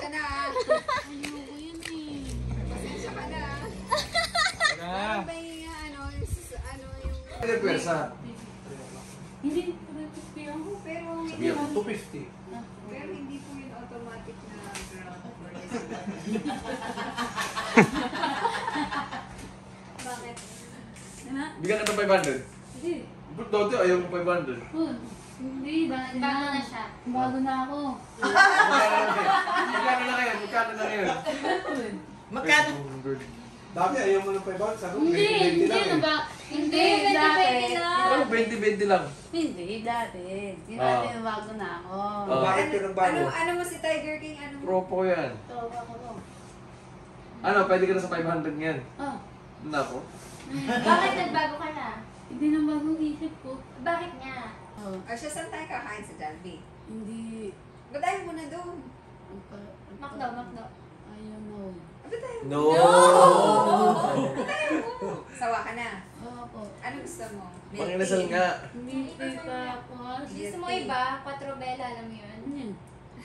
Pasensya na ah. Ayoko yan eh. Pasensya ka na ah. Ano ba yung ano, s- ano yung... Ano yung pwersa? Hindi, 350 ako. Pero hindi, Sabi ako, 250. pero hindi po yun automatic na ground for Bakit? Ano? Bigyan ka ng 500. Hindi. Ba't dati ayaw mo 500? Oh, hindi, dahil Bago na siya. Bago na ako. Magkano na ngayon? Magkano na ngayon? Magkano? 500. Dati ayaw mo ng 500, sabi ko Hindi, 20 hindi lang na eh. ba? Hindi, Hindi, dati. 20 lang. Pero 20-20 lang. Hindi, dati. Hindi Ah. dati bago na ako. Ah. Bakit ka ng bago? Ano, ano mo si Tiger King? Ano mo? Propo yan. Ito, ako ko. Ano, pwede ka na sa 500 ngayon. Ah, Doon ako. Bakit nagbago ka na? hindi na bagong isip ko. Bakit nga? Oh, O siya, saan tayo kakain sa Jollibee? hindi. Ba't ayaw mo na doon? Makdo, makdo. Ayaw na. Ba't ayaw No! mo? Sawa ka na. Opo. Ano gusto mo? Milk Panginasal tea? nga. Hindi tapos. Gusto mo iba? Quattro Bella, alam mo yun? Ano?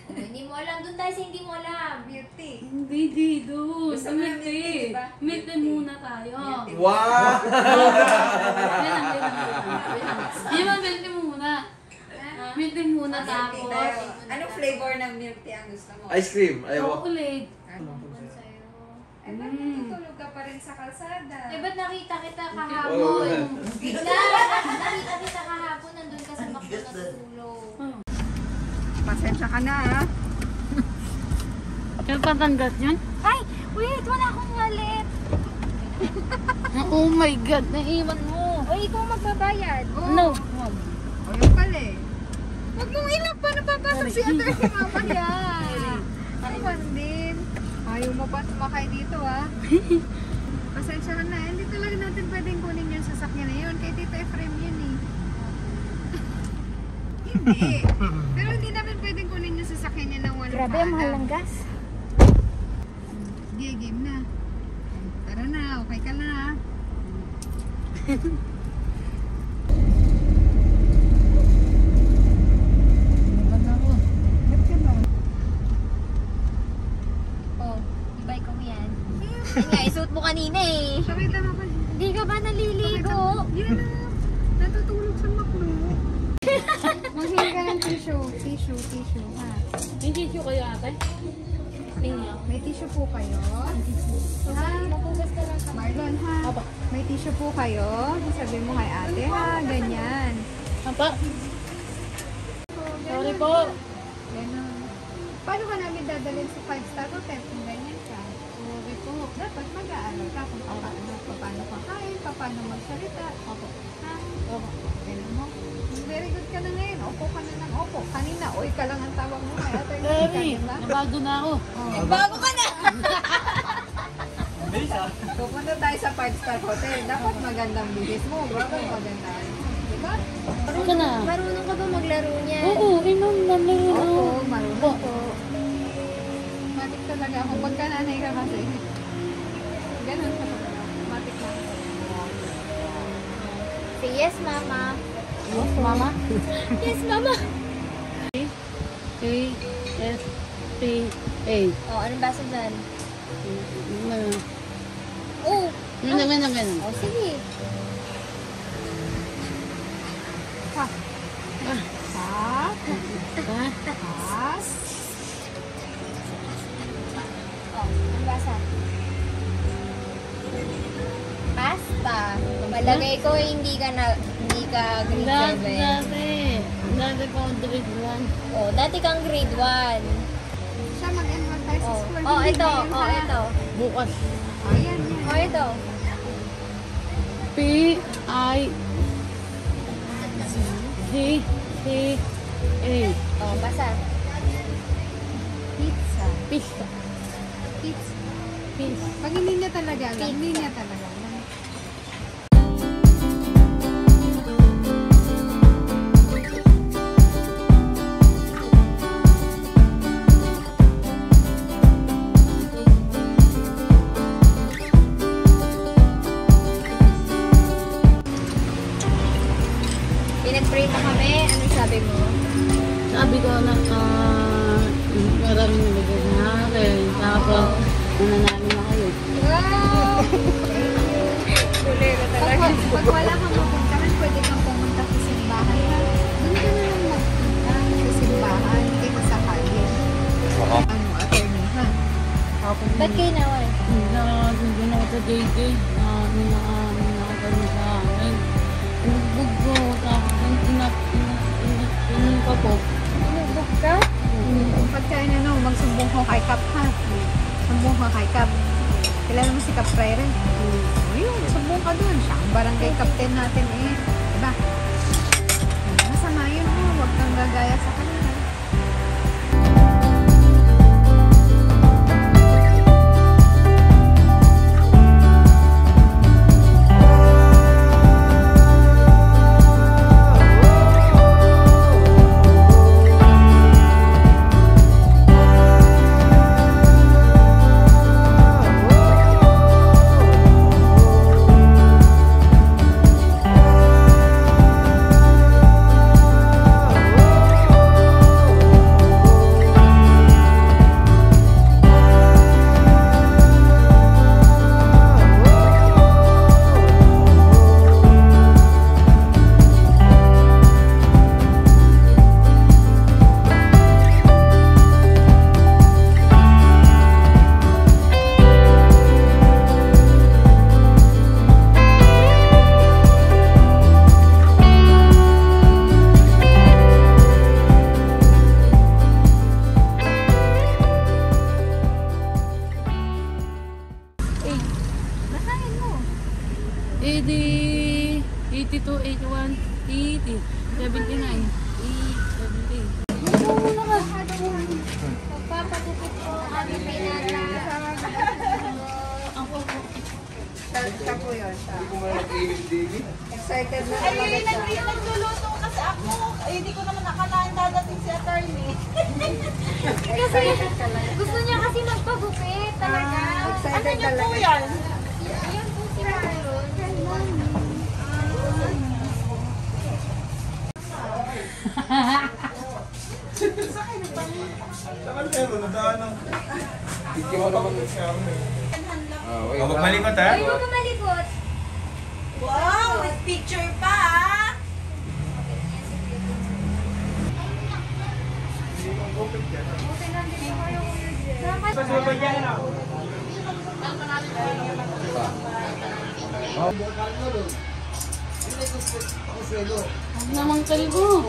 Oh, hindi mo alam. Doon tayo sa hindi mo alam. Milk tea. Hindi, di, doon. Gusto mo ng Milk Milk tea tea. muna tayo. Milk tea. Wow! Ang tea. Di ba milk tea muna? Tea muna tapos. tayo. Anong flavor ng milk tea ang gusto mo? Ice cream. Mo. Chocolate. Ano? Tungkol sa'yo. Eh, ba't Mm. natutulog ka pa rin sa kalsada? Eh, ba't nakita kita kahapon? Bigla, nakita kita kahapon, nandun ka sa makdo natutulog. Pasensya ka na ah. Yung patanggas yun? Ay, wait, wala akong wallet. Oh my God, naiwan mo. O, ikaw magbabayad. No. O yun pala eh. Huwag mong ilap pa napapasok si Ate si Mama yan. Naman din. Ayaw mo pa sumakay dito ah. Pasensya ka na. Hindi talaga natin pwedeng kunin yung sasakyan na yun. Kay Tito Efrem yun eh. hindi. Pero hindi namin pwedeng kunin yung sasakyan niya ng walang Grabe, ang mahal ng gas. Sige, game na. Tara na, okay ka na. ah. Ba't ka ba? Oh, i-bike ko yan. Yun nga, isuot mo kanina eh. Pakita mo pa. Hindi ka ba naliligo? Yan na. Natutulog sa makno. Maghingi ka ng tissue. Tissue, tissue. Ha? May tissue kayo ate? Tingnan. May tissue po kayo. Ha? Napugas ka lang Marlon, ha? May tissue po kayo. Sabi mo kay ate, ha? Ganyan. Apa? Sorry po. Ganun. Paano ka namin dadalhin sa 5-star hotel kung ganyan ka? Sorry po. Dapat mag-aaral ka kung paano, paano kakain, paano magsalita. Opo. Ha? Opo. Ganun mo. Very good ka na ngayon. Opo ka na ng opo. Kanina, oy ka lang ang tawag mo kay ate. Sorry. Diba? Nabago na ako. Oh. Bago ka na! Pupunta tayo sa 5-star hotel. Dapat magandang bigis mo. Dapat maganda. Diba? Ano ka na? Marunong ka ba maglaro niya? Oo, inom na laro na. Oo, marunong po. Matik talaga ako. Pagka nanay ka kasi. Ganun. Matik na. Say yes, mama. Yes, mama. Yes, mama. A, S, P, A. Oh, anong basa dyan? Ano? Oh, Ano naman naman? oh, sige. Ha? Pasta. Malagay ko hindi ka na hindi ka grade Dati, 7. dati. Dati ko grade 1. Oh, dati kang grade 1. Siya mag-enroll tayo sa Oh, school. oh ito, oh ito. Bukas. Ayan, yan. Oh, ito. P, I, C, C, A. Oh, basa. Pizza. Pista. Pizza. Pista. Pag hindi niya talaga hindi Pizza. niya talaga Maraming nabigay na akin. Tapos, nananalo na kayo. Wow! Kulera talaga. pag wala kang mapuntahan, pwede kang pumunta sa simbahan. ha? Doon ka na lang magpunta. Sa simbahan, dito sa kalye. Ano, attorney, ha? Ba't kayo nawal? Nakasundan ako sa JJ. Na minakagano sa akin. Pinagbog ko. Tapos, inak, inak, inak, inak pa po. Nabuk ka? Pagkain ano, magsumbong ko kay Kap, ha? Sumbong ka kay Kap. Kilala mo si Kap Freire? O yun, sumbong ka dun. Siya ang barangay captain natin eh. Diba? Masama yun mo. Huwag kang gagaya sa kanila. Excited na Ay, talaga siya. nag- nagluluto kasi ako. Ay, hindi ko naman nakalain dadating si attorney. Excited ka lang. Gusto niya kasi magpagupit talaga. Ah, Ano excited niyo po talaga. yan? Yan po si Marlon. Saan kayo? Nadaan ng... Hindi mo naman. Ah, wait, Oh, magmalikot ha? Ay, huwag malikot. Wow, picture pa ah. Huwag namang kalbo.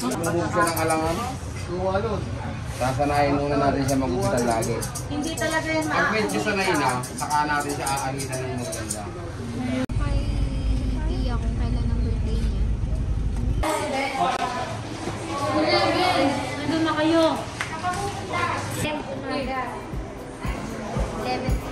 Move siya ng alangan. Sasanayin muna natin siya mag-hospital lagi. Hindi talaga yan Pag medyo sanay na, saka natin siya aalitan ng maganda. Tia kung kailan ang birthday niya. Eleven, nandun na kayo. 10 umaga. 11